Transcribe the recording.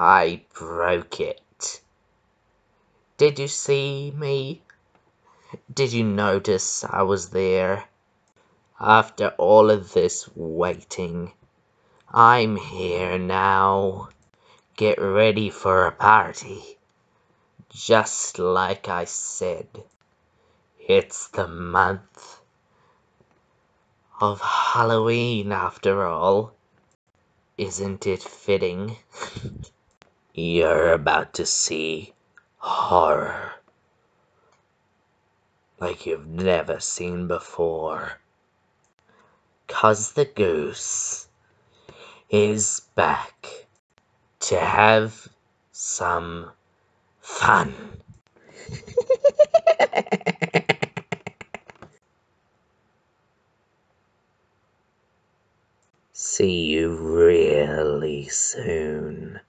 I broke it. Did you see me? Did you notice I was there? After all of this waiting, I'm here now. Get ready for a party. Just like I said, it's the month of Halloween after all. Isn't it fitting? You're about to see horror like you've never seen before. Cause the goose is back to have some fun. See you really soon.